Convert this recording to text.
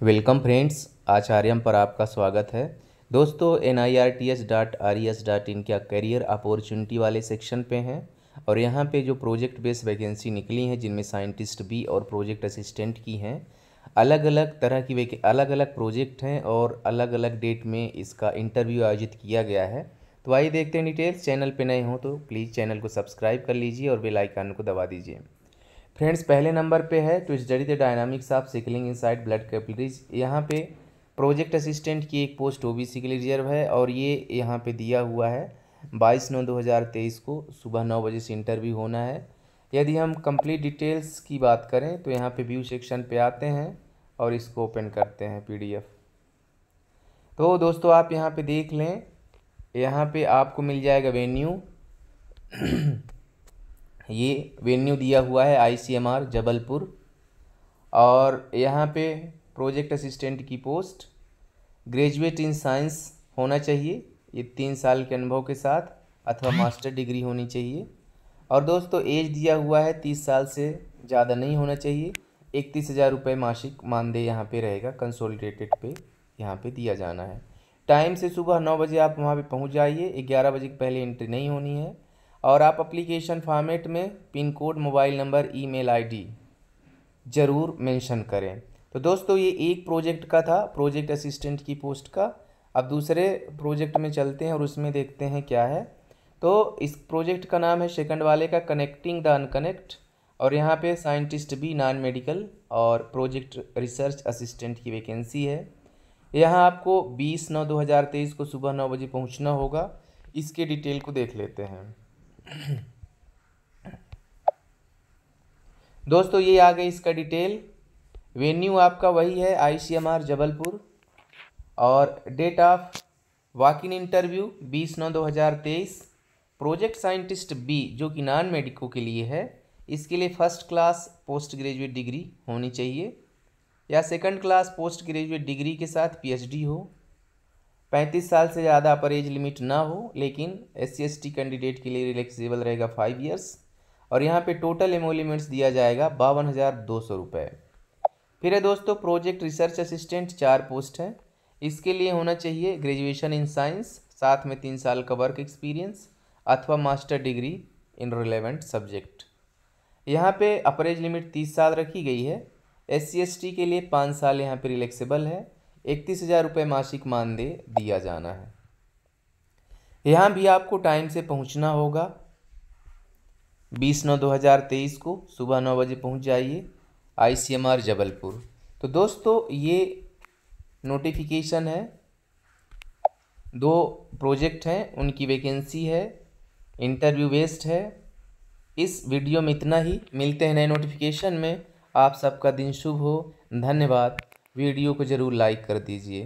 Welcome friends आचार्यम पर आपका स्वागत है। दोस्तों N I R T S dot R E S dot in क्या करियर अपॉर्चुनिटी वाले सेक्शन पे हैं? और यहाँ पे जो प्रोजेक्ट बेस्ड वैकेंसी निकली हैं, जिनमें साइंटिस्ट भी और प्रोजेक्ट असिस्टेंट की हैं अलग अलग तरह की वैके अलग अलग प्रोजेक्ट हैं और अलग अलग डेट में इसका इंटरव्यू आयोजित किया गया है। तो आइए देखते हैं डिटेल्स चैनल पर नए हों तो प्लीज़ चैनल को सब्सक्राइब कर लीजिए और बेल आइकन को दबा दीजिए। फ्रेंड्स, पहले नंबर पे है to study the dynamics of sickling inside blood capillaries, यहाँ पे प्रोजेक्ट असिस्टेंट की एक पोस्ट ओ ओबीसी के लिए रिज़र्व है, और ये यहाँ पे दिया हुआ है, बाईस नौ दो हज़ार तेईस को सुबह नौ बजे से इंटरव्यू होना है। यदि हम कंप्लीट डिटेल्स की बात करें तो यहाँ पे व्यू सेक्शन पे आते हैं, और इसको ओपन करते हैं पीडीएफ। तो दोस्तों, आप यहाँ पे देख लें, यहाँ पे आपको मिल जाएगा वेन्यू। ये वेन्यू दिया हुआ है आईसीएमआर, जबलपुर। और यहाँ पे प्रोजेक्ट असिस्टेंट की पोस्ट, ग्रेजुएट इन साइंस होना चाहिए, ये तीन साल के अनुभव के साथ, अथवा मास्टर डिग्री होनी चाहिए। और दोस्तों, एज दिया हुआ है तीस साल से ज़्यादा नहीं होना चाहिए, इकतीस हज़ार रुपये मासिक मानदेय यहाँ पे रहेगा कंसोलिडेटेड पे यहाँ पे दिया जाना है। टाइम से सुबह नौ बजे आप वहाँ पे पहुँच जाइए, ग्यारह बजे पहले एंट्री नहीं होनी है। और आप अप्लीकेशन फॉर्मेट में pin code mobile number email ID ज़रूर मेंशन करें। तो दोस्तों, ये एक प्रोजेक्ट का था प्रोजेक्ट असिस्टेंट की पोस्ट का। अब दूसरे प्रोजेक्ट में चलते हैं और उसमें देखते हैं क्या है। तो इस प्रोजेक्ट का नाम है सेकंड वाले का कनेक्टिंग द अनकनेक्ट और यहाँ पे साइंटिस्ट भी नॉन मेडिकल और प्रोजेक्ट रिसर्च असिस्टेंट की वैकेंसी है। यहाँ आपको बीस नौ दो हज़ार तेईस को सुबह नौ बजे पहुँचना होगा। इसके डिटेल को देख लेते हैं। दोस्तों, ये आ गई इसका डिटेल। वेन्यू आपका वही है, आईसीएमआर जबलपुर। और date of walk in interview, बीस नौ दो हज़ार तेईस। प्रोजेक्ट साइंटिस्ट बी, जो कि नॉन मेडिको के लिए है, इसके लिए first class post graduate degree होनी चाहिए। या second class post graduate degree के साथ पीएचडी हो। पैंतीस साल से ज़्यादा अपर एज लिमिट ना हो, लेकिन एस सी कैंडिडेट के लिए रिलैक्सेबल रहेगा फाइव ईयर्स और यहाँ पे टोटल एमोलीमेंट्स दिया जाएगा बावन हज़ार दो सौ रुपये फिर है दोस्तों, प्रोजेक्ट रिसर्च असिस्टेंट, चार पोस्ट हैं। इसके लिए होना चाहिए ग्रेजुएशन इन साइंस, साथ में तीन साल का वर्क एक्सपीरियंस, अथवा master degree in relevant subject. यहाँ पे अपर एज लिमिट तीस साल रखी गई है। एस सी के लिए पाँच साल यहाँ पे रिलैक्सेबल है। इकतीस हज़ार रुपये मासिक मानदेय दिया जाना है। यहाँ भी आपको टाइम से पहुँचना होगा। बीस नौ दो हज़ार तेईस को सुबह नौ बजे पहुँच जाइए आईसीएमआर जबलपुर। तो दोस्तों, ये नोटिफिकेशन है। दो प्रोजेक्ट हैं, उनकी वैकेंसी है इंटरव्यू बेस्ड है। इस वीडियो में इतना ही। मिलते हैं नए नोटिफिकेशन में। आप सबका दिन शुभ हो। धन्यवाद। वीडियो को ज़रूर लाइक कर दीजिए।